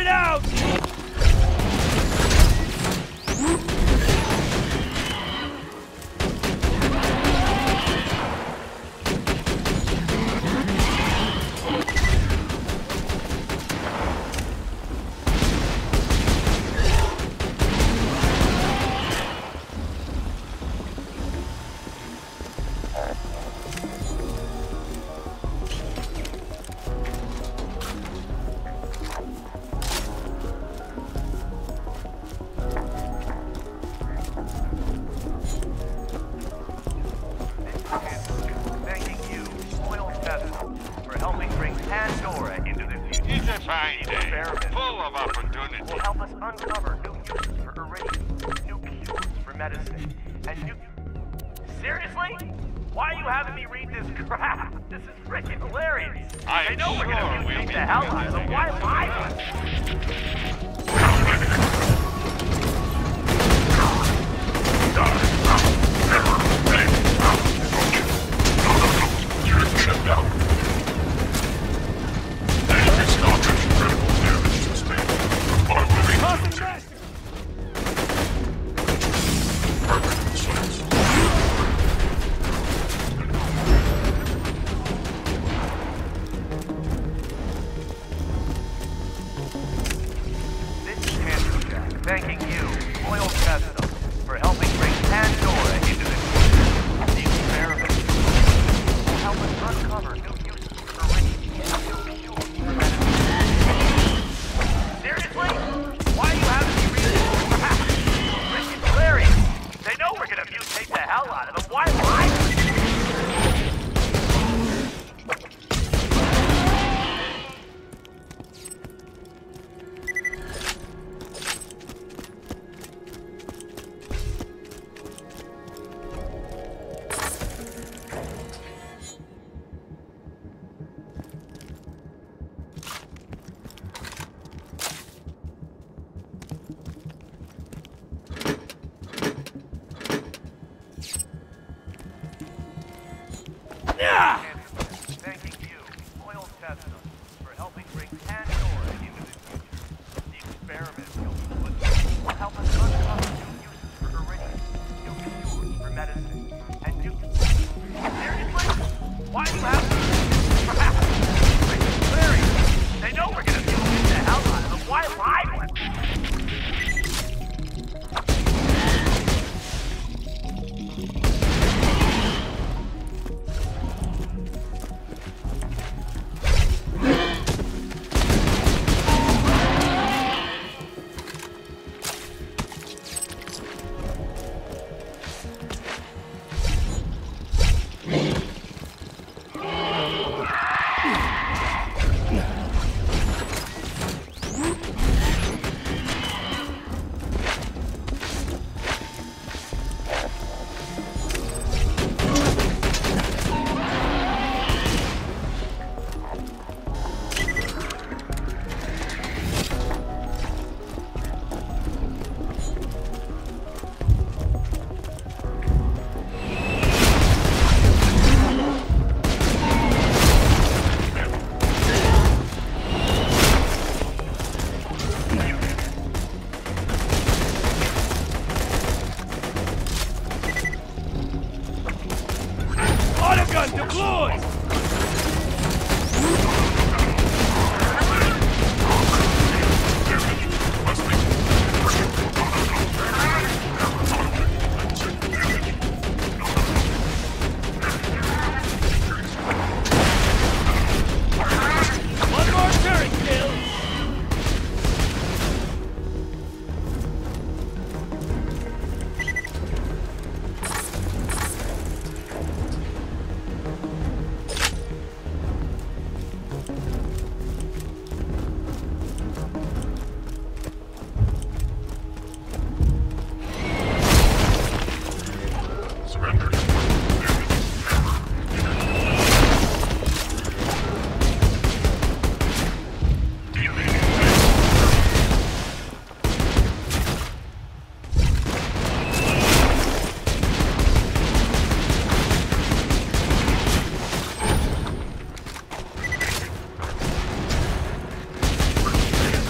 it out! Why are you having me read this crap? This is freaking hilarious. I, I know sure we're gonna mutate we'll the hell out of why am I? thanking you, Oil test.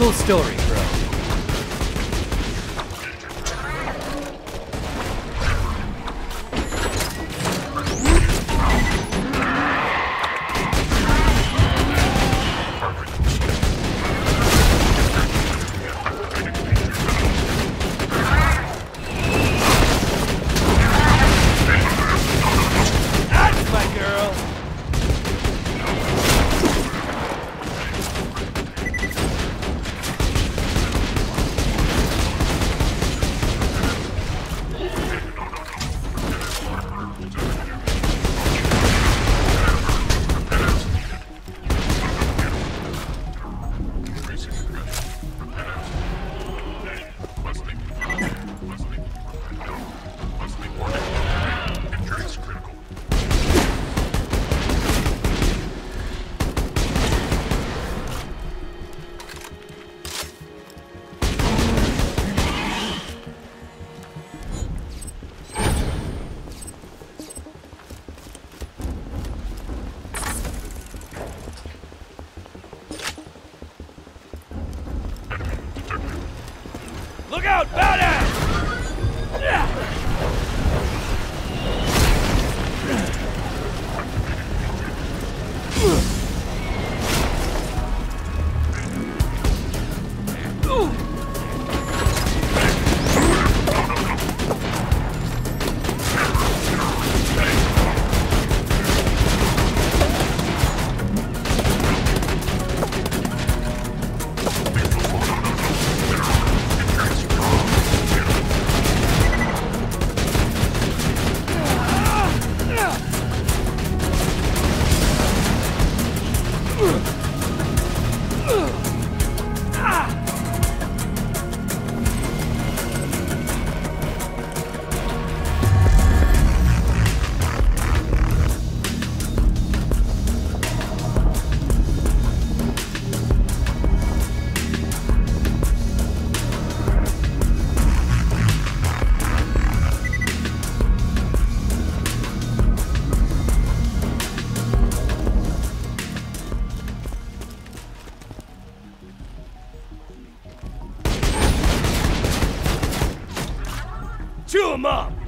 Cool story. Out! Badass! 什么？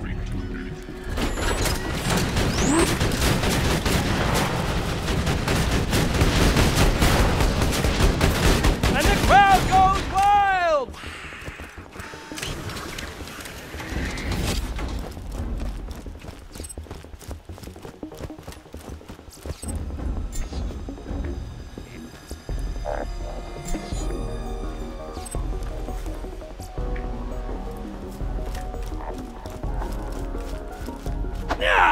Yeah!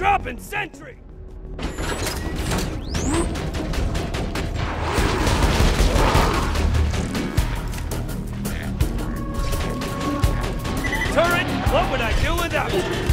Dropping sentry! Turret, what would I do without you?